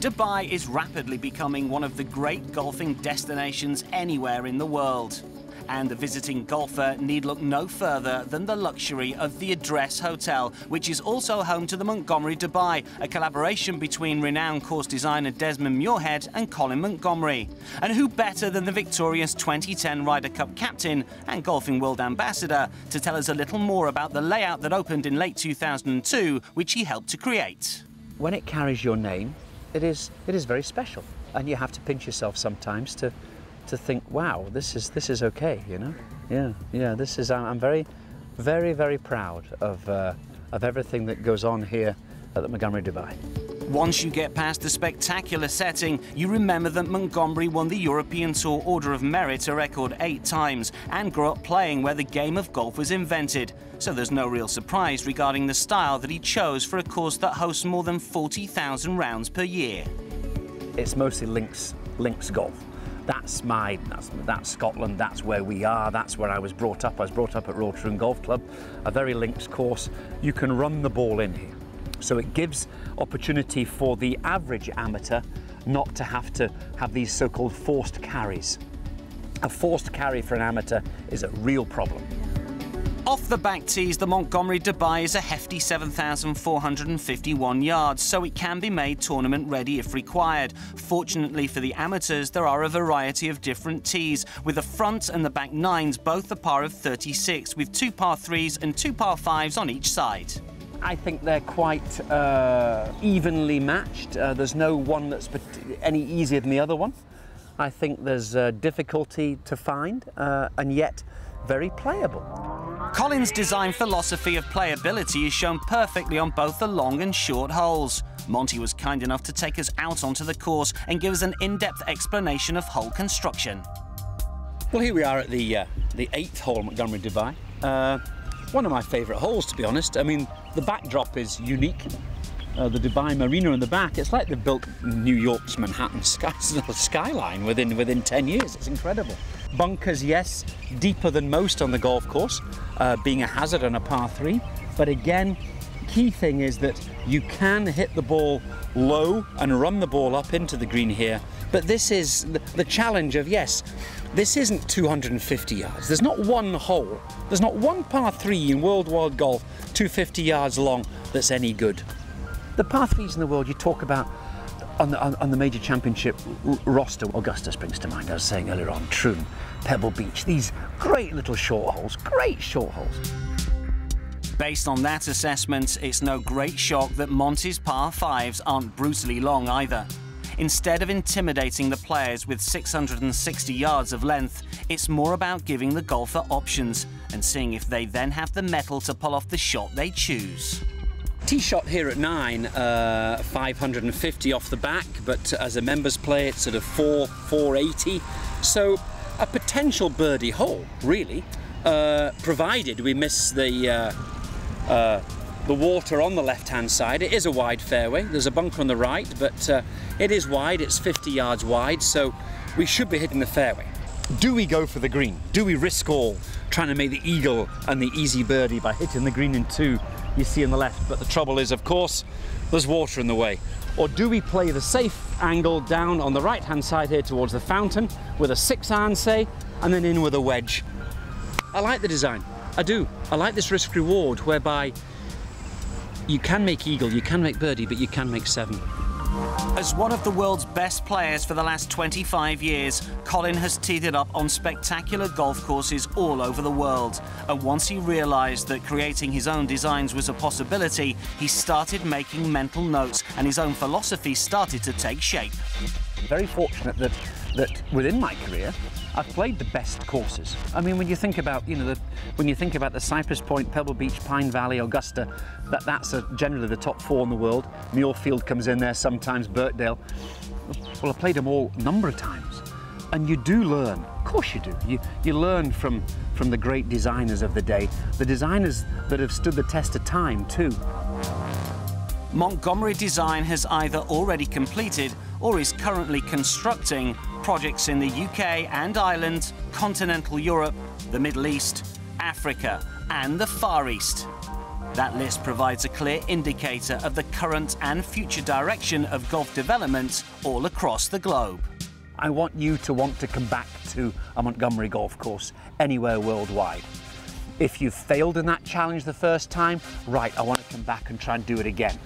Dubai is rapidly becoming one of the great golfing destinations anywhere in the world. And the visiting golfer need look no further than the luxury of the Address Hotel, which is also home to the Montgomerie Dubai, a collaboration between renowned course designer Desmond Muirhead and Colin Montgomerie. And who better than the victorious 2010 Ryder Cup captain and Golfing World Ambassador to tell us a little more about the layout that opened in late 2002, which he helped to create. When it carries your name, it is, it is very special. And you have to pinch yourself sometimes to, to think, wow, this is, this is okay, you know? Yeah, yeah, this is, I'm very, very, very proud of, uh, of everything that goes on here at the Montgomerie Dubai. Once you get past the spectacular setting, you remember that Montgomerie won the European Tour Order of Merit a record eight times and grew up playing where the game of golf was invented. So there's no real surprise regarding the style that he chose for a course that hosts more than 40,000 rounds per year. It's mostly links, links golf. That's my, that's, that's Scotland, that's where we are, that's where I was brought up. I was brought up at Troon Golf Club, a very links course. You can run the ball in here. So it gives opportunity for the average amateur not to have to have these so-called forced carries. A forced carry for an amateur is a real problem. Off the back tees, the Montgomerie Dubai is a hefty 7,451 yards, so it can be made tournament ready if required. Fortunately for the amateurs, there are a variety of different tees, with the front and the back nines both a par of 36, with two par threes and two par fives on each side. I think they're quite uh, evenly matched. Uh, there's no one that's any easier than the other one. I think there's uh, difficulty to find uh, and yet very playable. Colin's design philosophy of playability is shown perfectly on both the long and short holes. Monty was kind enough to take us out onto the course and give us an in-depth explanation of hole construction. Well, here we are at the, uh, the eighth hole Montgomerie Dubai. One of my favourite holes, to be honest. I mean, the backdrop is unique. Uh, the Dubai Marina in the back, it's like they've built New York's Manhattan sky, skyline within, within 10 years. It's incredible. Bunkers, yes, deeper than most on the golf course, uh, being a hazard on a par three. But again, key thing is that you can hit the ball low and run the ball up into the green here. But this is the challenge of, yes, this isn't 250 yards. There's not one hole, there's not one par three in world wide golf 250 yards long that's any good. The par threes in the world you talk about on the, on, on the major championship roster, Augusta springs to mind, I was saying earlier on, Troon, Pebble Beach, these great little short holes, great short holes. Based on that assessment, it's no great shock that Monty's par fives aren't brutally long either. Instead of intimidating the players with 660 yards of length, it's more about giving the golfer options and seeing if they then have the mettle to pull off the shot they choose. Tee shot here at 9, uh, 550 off the back, but as a members play it's sort of 4, 480. So a potential birdie hole, really, uh, provided we miss the uh, uh the water on the left hand side. It is a wide fairway, there's a bunker on the right, but uh, it is wide, it's 50 yards wide, so we should be hitting the fairway. Do we go for the green? Do we risk all trying to make the eagle and the easy birdie by hitting the green in two you see on the left? But the trouble is, of course, there's water in the way. Or do we play the safe angle down on the right hand side here towards the fountain with a six iron, say, and then in with a wedge? I like the design. I do. I like this risk reward whereby you can make eagle, you can make birdie, but you can make seven. As one of the world's best players for the last 25 years, Colin has teed it up on spectacular golf courses all over the world. And once he realised that creating his own designs was a possibility, he started making mental notes and his own philosophy started to take shape. Very fortunate that, that within my career, I've played the best courses. I mean, when you think about, you know, the, when you think about the Cypress Point, Pebble Beach, Pine Valley, Augusta, that, that's a, generally the top four in the world. Muirfield comes in there sometimes, Birkdale. Well, I've played them all a number of times. And you do learn, of course you do. You, you learn from, from the great designers of the day, the designers that have stood the test of time too. Montgomerie Design has either already completed or is currently constructing projects in the UK and Ireland, continental Europe, the Middle East, Africa, and the Far East. That list provides a clear indicator of the current and future direction of golf development all across the globe. I want you to want to come back to a Montgomerie golf course anywhere worldwide. If you've failed in that challenge the first time, right, I want to come back and try and do it again.